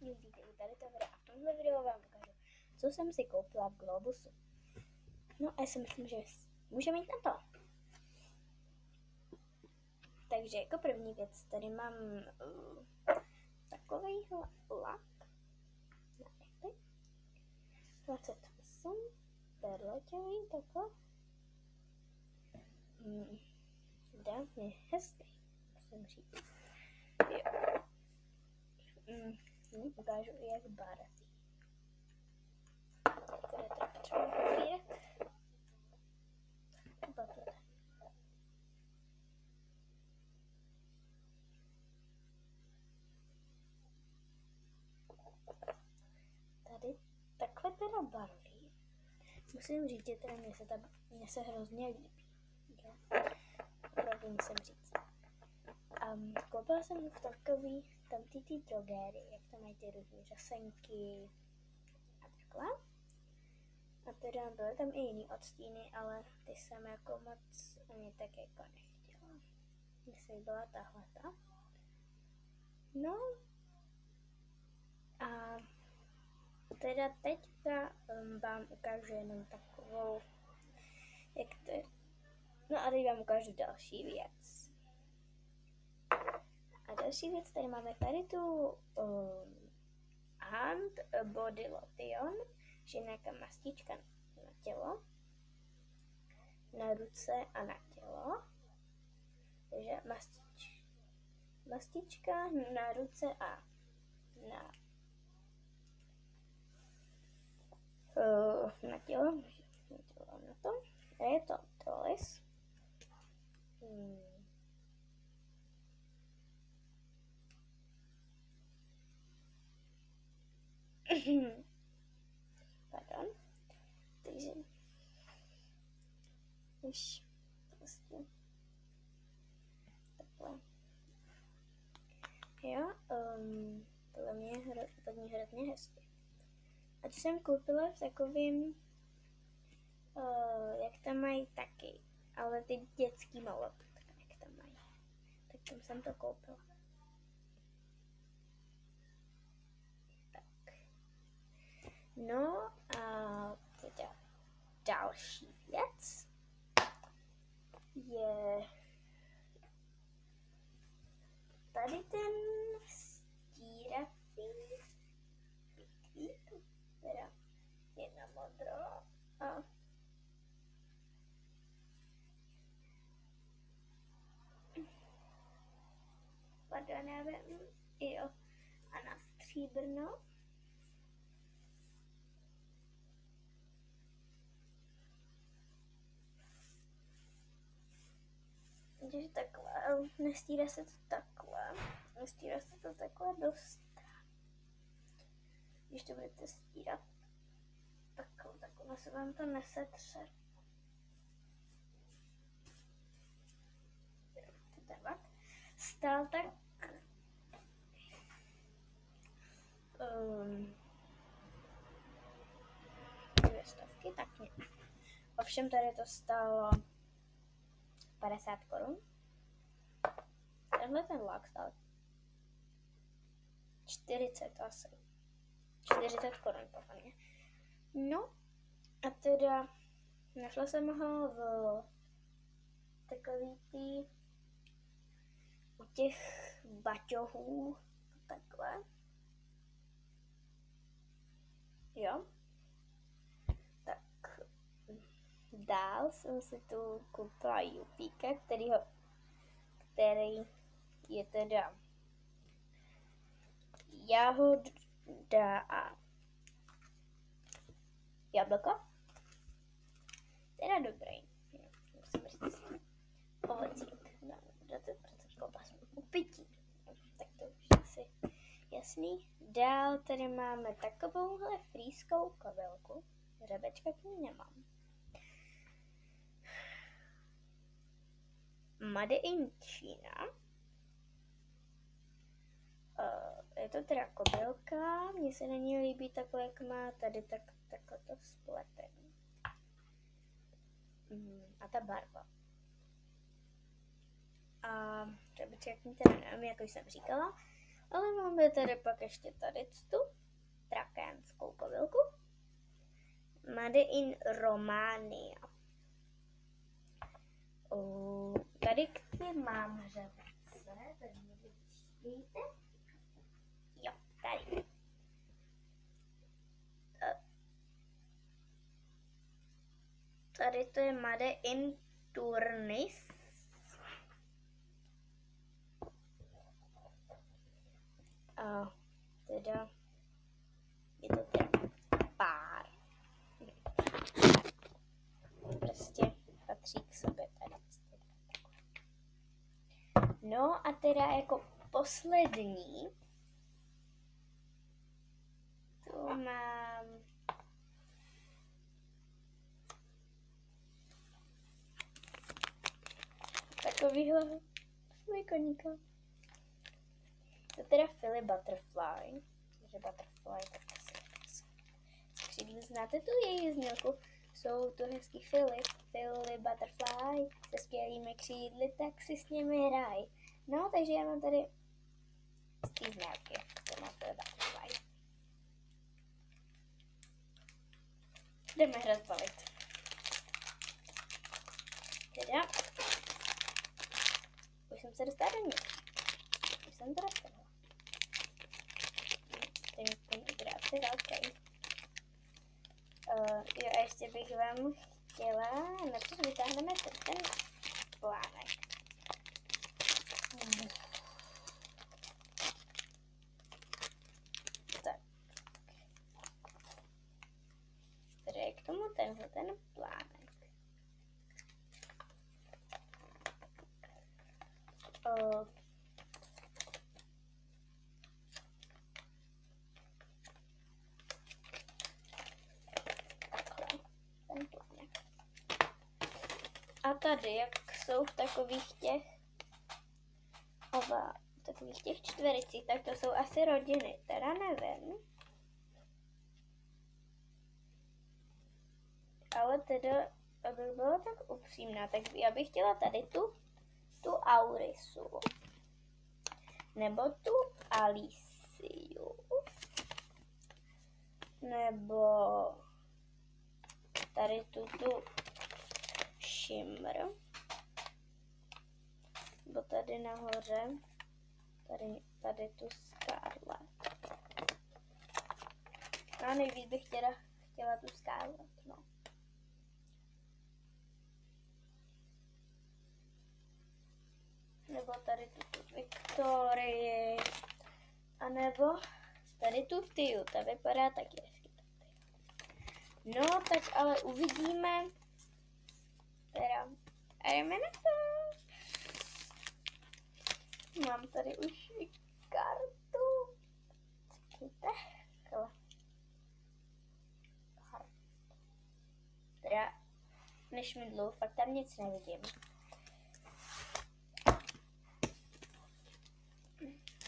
uvidíte u tady toho videa. A v tomhle videu vám ukážu, co jsem si koupila v Globusu. No a já si myslím, že můžeme jít na to. Takže jako první věc, tady mám uh, takový lak na nechty. 28 perletěvý takhle. Mm, dávně hezký, musím říct. Jo. Mm, mm, ukážu i jak barvy. Tady to potřebuji papírek. Tady takhle teda barví. Musím říct, že teda mě se, ta, mě se hrozně líbí. Opravdu musím říct. Um, koupila jsem v takový, tam ty ty drogéry, jak tam mají ty různé řasenky a takhle. A teda byly tam i jiný odstíny, ale ty jsem jako moc ani tak jako nechtěla. Se byla tahle ta. No. A teda teďka um, vám ukážu jenom takovou, jak to je. No a teď vám ukážu další věc. A další věc, tady máme tady tu um, hand body lotion, že nějaká mastička na tělo, na ruce a na tělo. Takže mastič, mastička na ruce a na uh, na tělo, na tělo na to. A je to tolis. Hmm. Pardon. Takže už prostě takhle. Jo, um, podle mě je hro, hrozně hezky. A to jsem koupila v takovým, uh, jak tam mají taky, ale ty dětský malotek, jak tam mají. Tak tam jsem to koupila. No a teda další věc je tady ten stírací pitlík teda jedna modro a pardon, já vím, jo, a na stříbrno. Takže takhle, nestírá se to takhle, nestírá se to takhle dost když to budete stírat takhle, tak ono se vám to nesetře. Stál tak um, dvě stovky, tak ne. Ovšem tady to stálo 50 korun. Tenhle ten lak stál 40 asi. 40 korun mě. No a teda našla jsem ho v takový tý u těch baťohů takhle. Jo. Tak dál jsem si tu koupila jupíka, který, ho, který je teda jahod, dá a jablko. Teda dobrý. Ovocík. 20% kopas. Upití. Tak to už asi jasný. Dál tady máme takovouhle frýskou kabelku. Řebečka k ní nemám. Made in China je to teda kobylka, mně se na ní líbí takhle, jak má tady tak, takhle to spletený. Mm, a ta barva. A třeba jak mi teda nevím, jak už jsem říkala. Ale máme tady pak ještě tady tu trakénskou pavilku. Made in Romania. Uh, tady kde mám řevěce, tady vidíte? Jo, tady. Tady to je Made in Turnis. A teda je to teda pár. Prostě patří k sobě tady. No a teda jako poslední tu mám takovýhle koníka. To teda Philly Butterfly. Že Butterfly, tak asi skřídl. Znáte tu její znělku? Jsou to hezký Philly, Philly Butterfly se skvělými křídly, tak si s nimi hraj. No, takže já mám tady z té znělky, to má Philly Butterfly. Jdeme hrát bavit. Teda, už jsem se dostala do ní. Už jsem to dostala. Ten, ten je velký. Uh, jo, a ještě bych vám chtěla, na to vytáhneme ten plánek. Tak. Tady je k tomu tenhle ten plánek. A tady, jak jsou v takových těch v takových těch čtvericích, tak to jsou asi rodiny, teda nevím. Ale teda, aby byla tak upřímná, tak já bych chtěla tady tu, tu Aurisu. Nebo tu Aliciu. Nebo tady tu, tu Shimmer. Bo tady nahoře, tady, tady tu Scarlet. A nejvíc bych chtěla, chtěla tu Scarlet, no. Nebo tady tu, tu Viktorii. A nebo tady tu Tiu, ta vypadá taky hezky. No, tak ale uvidíme. Teda, jdeme na to. Mám tady už i kartu. Počkejte. Teda, než mi dlouho, fakt tam nic nevidím.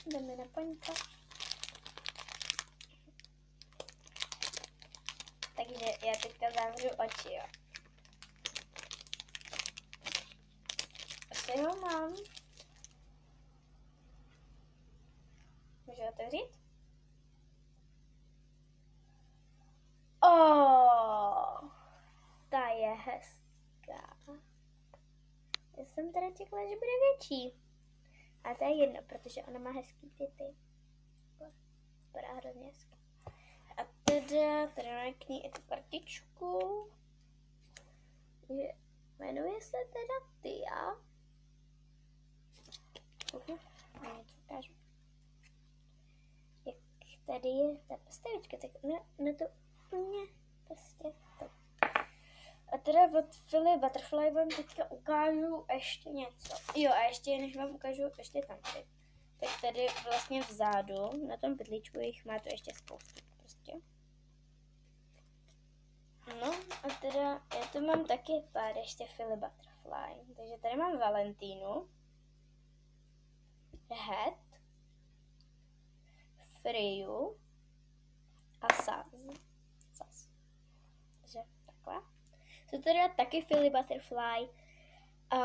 Jdeme na paňka. Takže já teďka zavřu oči, jo. Asi ho mám. Můžu otevřít? Oh, ta je hezká. Já jsem teda čekala, že bude větší. A to je jedno, protože ona má hezký ty Vypadá hrozně hezky. A teda, teda máme k ní i tu kartičku. Je, jmenuje se teda Tia. Uh, něco ukážu. Tady je ta postavička, tak na, na to úplně prostě to. A teda od Philly Butterfly vám teďka ukážu ještě něco. Jo, a ještě než vám ukážu ještě ty. Tak tady vlastně vzadu, na tom pytlíčku jich má to ještě spoustu. Prostě. No a teda já tu mám taky pár ještě Philly Butterfly. Takže tady mám Valentínu. Het. Freju. A Saz. Saz. Takže takhle. Jsou teda taky Philly Butterfly. A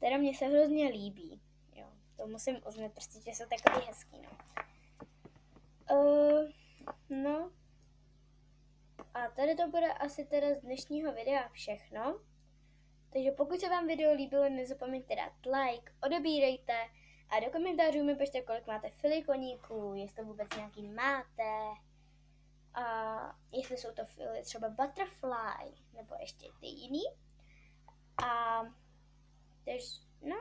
teda mě se hrozně líbí. Jo. To musím uznat, prostě, že jsou takový hezký, no. Uh, no. A tady to bude asi teda z dnešního videa všechno. Takže pokud se vám video líbilo, nezapomeňte dát like, odebírejte a do komentářů mi pište, kolik máte filikoníků, jestli vůbec nějaký máte a jestli jsou to fily třeba butterfly nebo ještě ty jiný. A takže, no,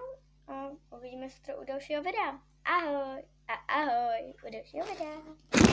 a uvidíme se to u dalšího videa. Ahoj a ahoj u dalšího videa.